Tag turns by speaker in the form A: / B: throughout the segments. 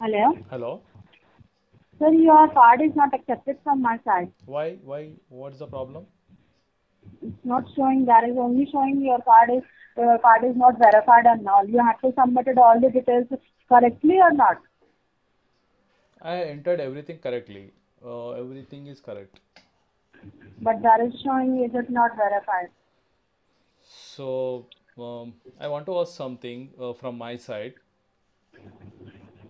A: Hello.
B: Hello.
A: Sir, your card is not accepted from my side.
B: Why? Why? What's the problem?
A: It's not showing. There is only showing your card is uh, card is not verified and all. You have to submitted all the details correctly or not.
B: I entered everything correctly. Uh, everything is correct.
A: But there is showing it is not verified.
B: So um, I want to ask something uh, from my side.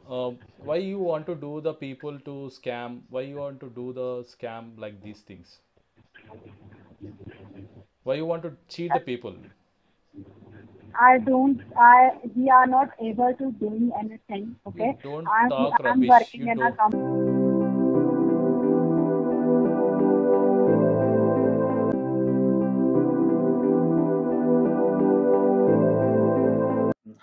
B: Uh, why you want to do the people to scam? Why you want to do the scam like these things? Why you want to cheat the people?
A: I don't. I we are not able to do anything. Okay.
B: don't
A: I'm
B: talk
A: I'm
B: rubbish.
A: working
B: You
A: in a
B: don't.
A: company.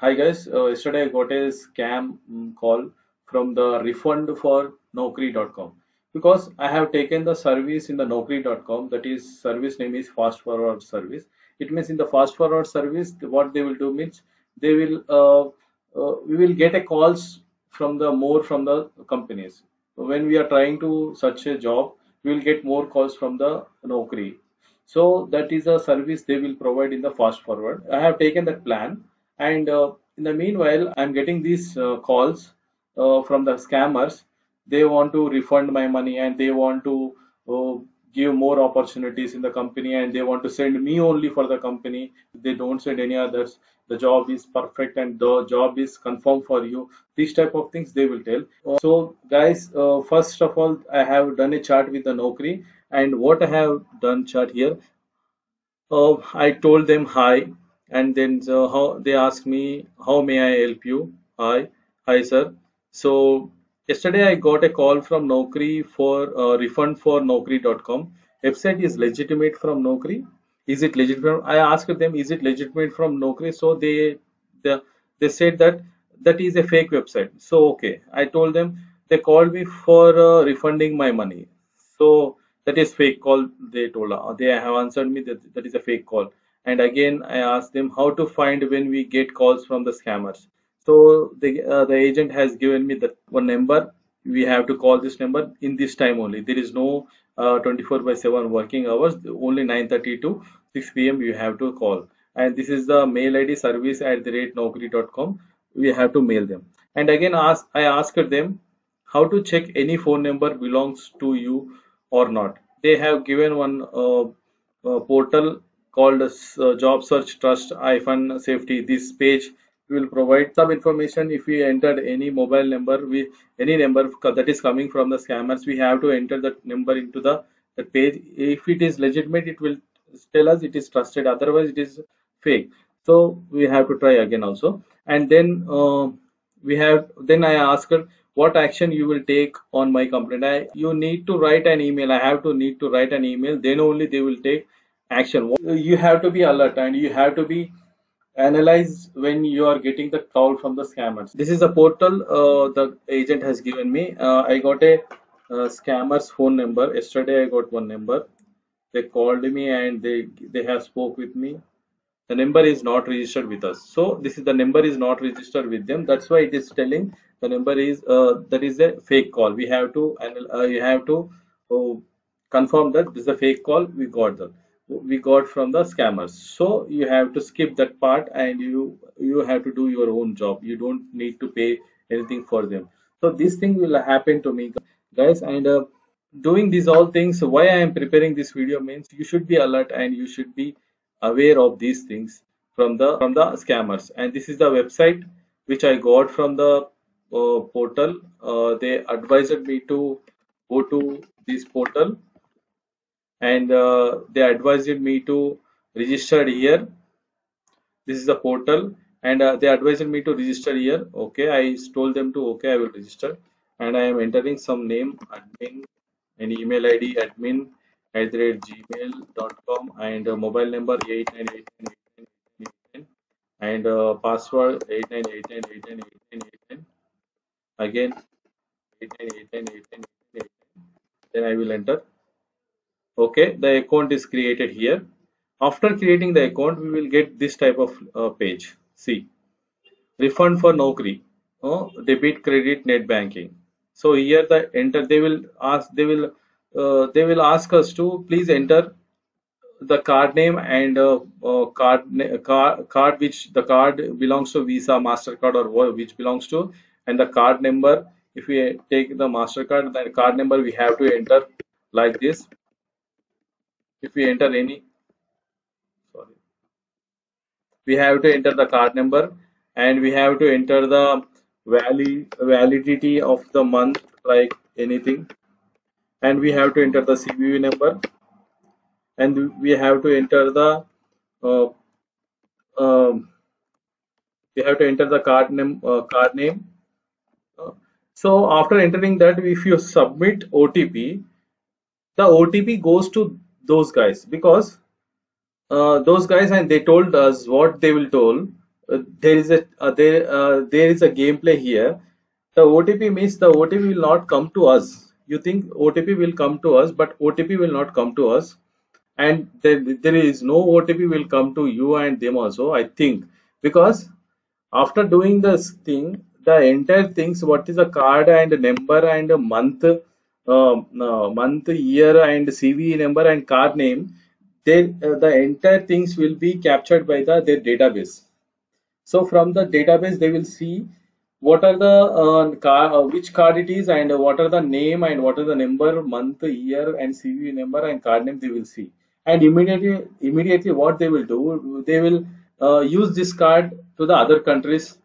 C: Hi guys, uh, yesterday I got a scam mm, call from the refund for Naukri.com because I have taken the service in the Naukri.com that is service name is fast forward service. It means in the fast forward service what they will do means they will uh, uh, we will get a calls from the more from the companies. When we are trying to search a job, we will get more calls from the Naukri. So that is a service they will provide in the fast forward. I have taken that plan, and uh, in the meanwhile, I'm getting these uh, calls uh, from the scammers. They want to refund my money and they want to give more opportunities in the company and they want to send me only for the company. They don't send any others. The job is perfect and the job is confirmed for you. These type of things they will tell. So, guys, uh, first of all, I have done a chart with the Naukri, and what I have done chart here uh, I told them hi, and then so how they asked me, how may I help you? Hi, hi sir. So yesterday I got a call from Naukri for uh, refund for Naukri.com. Website is legitimate from Naukri. Is it legitimate? I asked them, is it legitimate from Naukri? So they they, they said that that is a fake website. So okay, I told them they called me for uh, refunding my money. So that is fake call. They told uh, they have answered me that that is a fake call. And again, I asked them how to find when we get calls from the scammers. So the uh, the agent has given me the one number. We have to call this number in this time only. There is no uh, 24 by 7 working hours. Only 9:30 to 6 p.m. you have to call. And this is the mail ID service at the rate naukri.com. We have to mail them. And again, ask I asked them how to check any phone number belongs to you or not. They have given one uh, uh, portal called uh, Job Search Trust hyphen Safety. This page will provide some information. If we entered any mobile number, we any number that is coming from the scammers, we have to enter that number into the the page. If it is legitimate, it will tell us it is trusted. Otherwise, it is fake. So we have to try again also. And then uh, we have then I asked her what action you will take on my complaint. I you need to write an email. I have to need to write an email. Then only they will take action. You have to be alert and you have to be analyze when you are getting the call from the scammers. This is a portal uh, the agent has given me. Uh, I got a uh, scammer's phone number. Yesterday I got one number. They called me and they they have spoke with me the number is not registered with us so this is the number is not registered with them that's why it is telling the number is uh, that is a fake call we have to and uh, you have to uh, confirm that this is a fake call we got that we got from the scammers. So you have to skip that part and you you have to do your own job. You don't need to pay anything for them. So this thing will happen to me guys. And uh, doing these all things why i am preparing this video means you should be alert and you should be aware of these things from the from the scammers. And this is the website which i got from the uh, portal. Uh, they advised me to go to this portal and uh, they advised me to register here this is the portal and uh, they advised me to register here okay i told them to okay i will register and i am entering some name admin and email id admin at the rate gmail.com and uh, mobile number 89898989 and uh, password 89898989 again 89898989 then i will enter okay the account is created here. After creating the account we will get this type of uh, page. See refund for Naukri uh, debit credit net banking. So here the enter they will ask they will uh, they will ask us to please enter the card name and uh, uh, card, card card which the card belongs to visa mastercard or which belongs to and the card number. If we take the mastercard the card number we have to enter like this if we enter any sorry. We have to enter the card number and we have to enter the valid validity of the month like anything. And we have to enter the CVV number. And we have to enter the uh, um, we have to enter the card name uh, card name. Uh, so after entering that if you submit OTP the OTP goes to those guys. Because uh, those guys and they told us what they will told. Uh, there is a uh, there uh, there is a gameplay here. The otp means the otp will not come to us. You think otp will come to us but otp will not come to us. And there, there is no otp will come to you and them also i think. Because after doing this thing the entire things what is a card and number and a month month year and cv number and card name they uh, the entire things will be captured by the their database. So from the database they will see what are the uh, car, uh, which card it is and what are the name and what are the number month year and cv number and card name they will see. And immediately immediately what they will do they will uh, use this card to the other countries.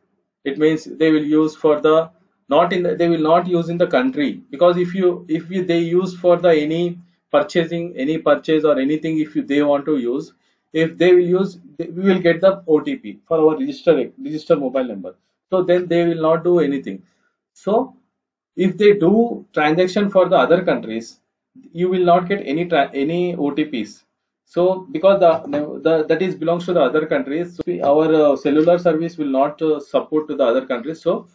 C: It means they will use for the not in the, they will not use in the country. Because if you if you, they use for the any purchasing any purchase or anything if you, they want to use if they will use they, we will get the otp for our register register mobile number. So then they will not do anything. So if they do transaction for the other countries you will not get any any otps so because the, the that is belongs to the other countries so our uh, cellular service will not uh, support to the other countries. So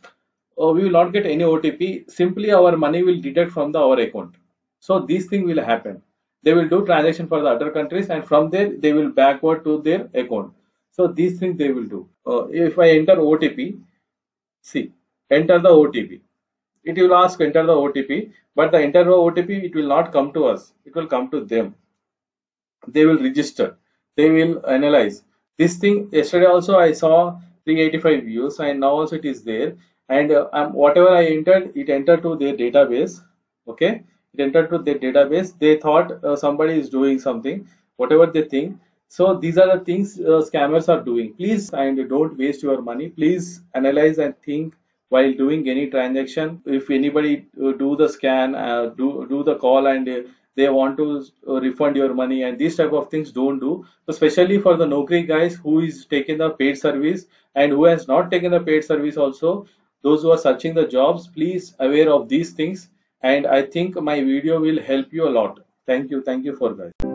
C: uh, we will not get any otp simply our money will deduct from the our account. So this thing will happen. They will do transaction for the other countries and from there they will backward to their account. So these things they will do. Uh, if i enter otp see enter the otp it will ask enter the otp but the enter the otp it will not come to us. It will come to them. They will register. They will analyze. This thing yesterday also i saw 385 views and now also it is there and uh, um, whatever i entered it entered to their database okay? It entered to their database. They thought uh, somebody is doing something whatever they think. So these are the things uh, scammers are doing. Please and don't waste your money. Please analyze and think while doing any transaction. If anybody uh, do the scan uh, do do the call and uh, they want to refund your money and these type of things don't do. Especially for the Naukri guys who is taking the paid service and who has not taken the paid service also those who are searching the jobs please aware of these things. And i think my video will help you a lot. Thank you. Thank you for guys